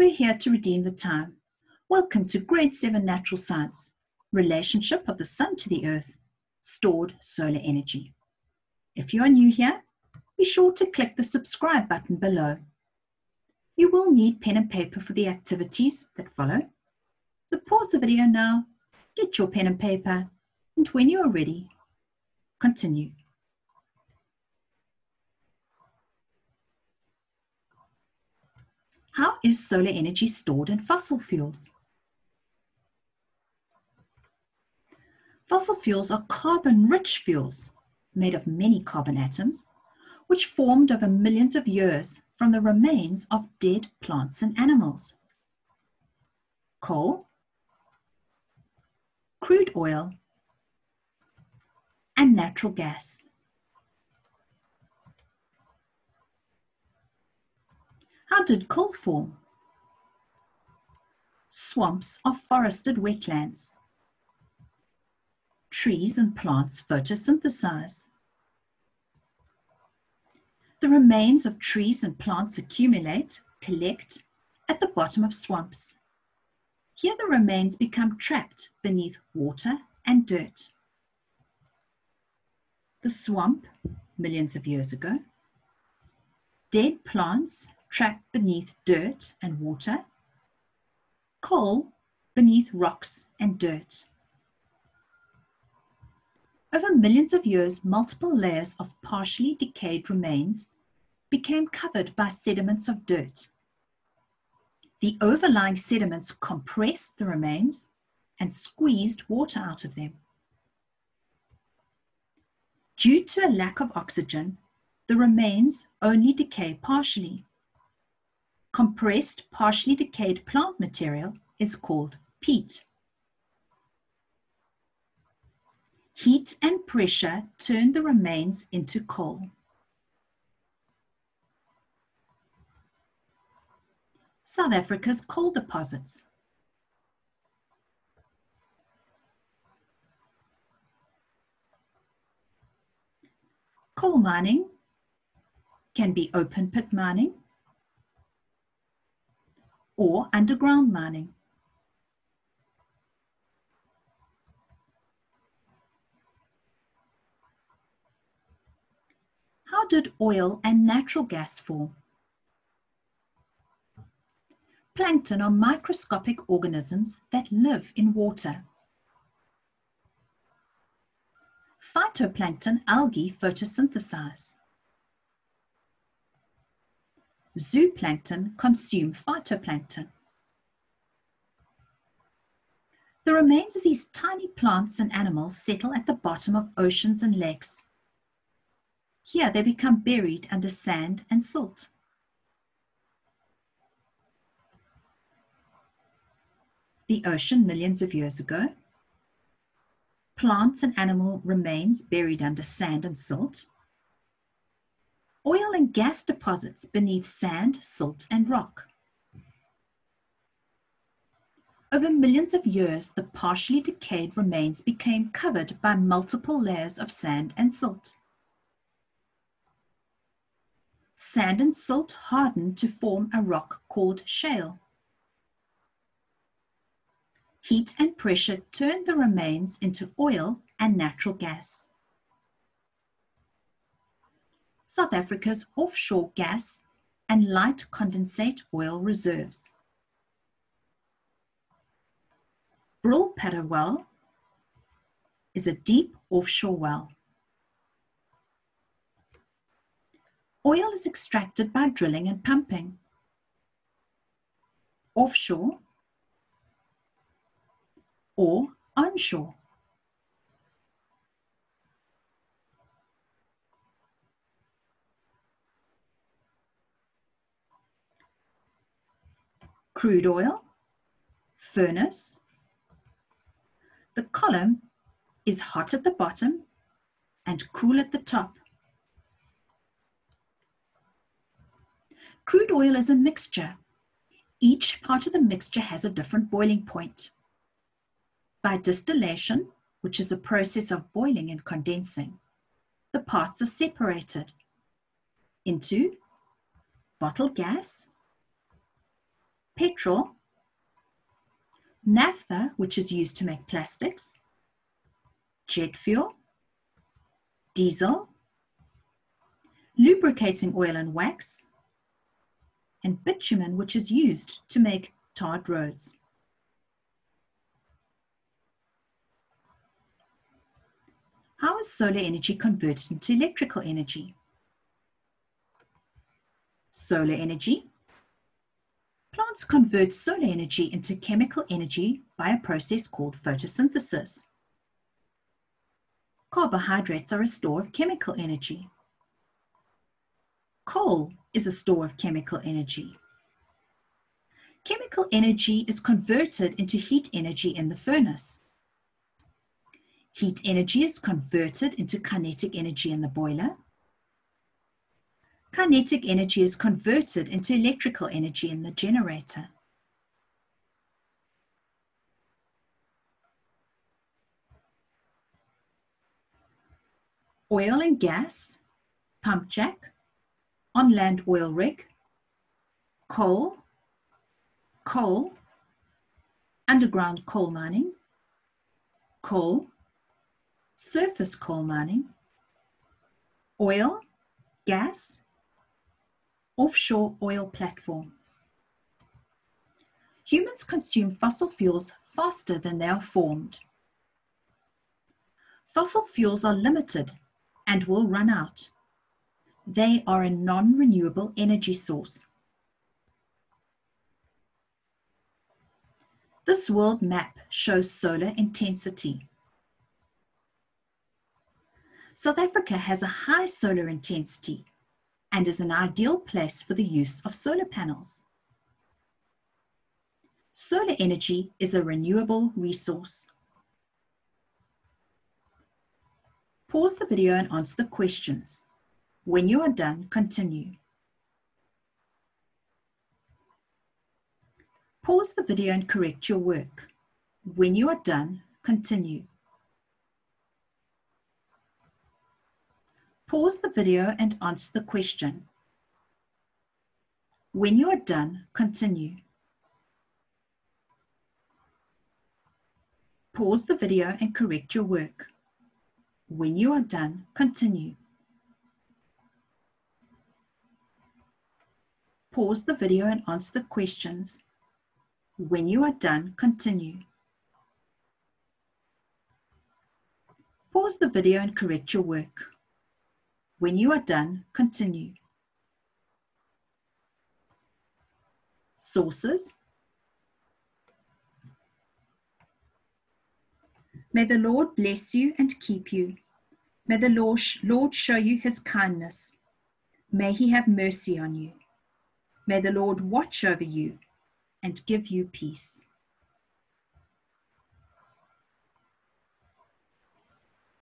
We're here to redeem the time. Welcome to Grade 7 Natural Science, Relationship of the Sun to the Earth, Stored Solar Energy. If you are new here, be sure to click the subscribe button below. You will need pen and paper for the activities that follow. So pause the video now, get your pen and paper, and when you are ready, continue. How is solar energy stored in fossil fuels? Fossil fuels are carbon-rich fuels made of many carbon atoms, which formed over millions of years from the remains of dead plants and animals. Coal, crude oil, and natural gas. How did coal form? Swamps are forested wetlands. Trees and plants photosynthesize. The remains of trees and plants accumulate, collect, at the bottom of swamps. Here the remains become trapped beneath water and dirt. The swamp, millions of years ago. Dead plants trapped beneath dirt and water, coal beneath rocks and dirt. Over millions of years, multiple layers of partially decayed remains became covered by sediments of dirt. The overlying sediments compressed the remains and squeezed water out of them. Due to a lack of oxygen, the remains only decay partially. Compressed, partially decayed plant material is called peat. Heat and pressure turn the remains into coal. South Africa's coal deposits. Coal mining can be open pit mining or underground mining. How did oil and natural gas form? Plankton are microscopic organisms that live in water. Phytoplankton algae photosynthesize. Zooplankton consume phytoplankton. The remains of these tiny plants and animals settle at the bottom of oceans and lakes. Here they become buried under sand and silt. The ocean millions of years ago. Plants and animal remains buried under sand and silt oil and gas deposits beneath sand, silt, and rock. Over millions of years, the partially decayed remains became covered by multiple layers of sand and silt. Sand and silt hardened to form a rock called shale. Heat and pressure turned the remains into oil and natural gas. South Africa's offshore gas and light condensate oil reserves. Brulpadda well is a deep offshore well. Oil is extracted by drilling and pumping. Offshore or onshore. Crude oil, furnace. The column is hot at the bottom and cool at the top. Crude oil is a mixture. Each part of the mixture has a different boiling point. By distillation, which is a process of boiling and condensing, the parts are separated into bottle gas, petrol, naphtha, which is used to make plastics, jet fuel, diesel, lubricating oil and wax, and bitumen, which is used to make tarred roads. How is solar energy converted into electrical energy? Solar energy. Plants convert solar energy into chemical energy by a process called photosynthesis. Carbohydrates are a store of chemical energy. Coal is a store of chemical energy. Chemical energy is converted into heat energy in the furnace. Heat energy is converted into kinetic energy in the boiler. Kinetic energy is converted into electrical energy in the generator. Oil and gas, pump jack, on-land oil rig, coal, coal, underground coal mining, coal, surface coal mining, oil, gas, offshore oil platform. Humans consume fossil fuels faster than they are formed. Fossil fuels are limited and will run out. They are a non-renewable energy source. This world map shows solar intensity. South Africa has a high solar intensity and is an ideal place for the use of solar panels. Solar energy is a renewable resource. Pause the video and answer the questions. When you are done, continue. Pause the video and correct your work. When you are done, continue. Pause the video and answer the question. When you are done, continue. Pause the video and correct your work. When you are done, continue. Pause the video and answer the questions. When you are done, continue. Pause the video and correct your work. When you are done, continue. Sources. May the Lord bless you and keep you. May the Lord show you his kindness. May he have mercy on you. May the Lord watch over you and give you peace.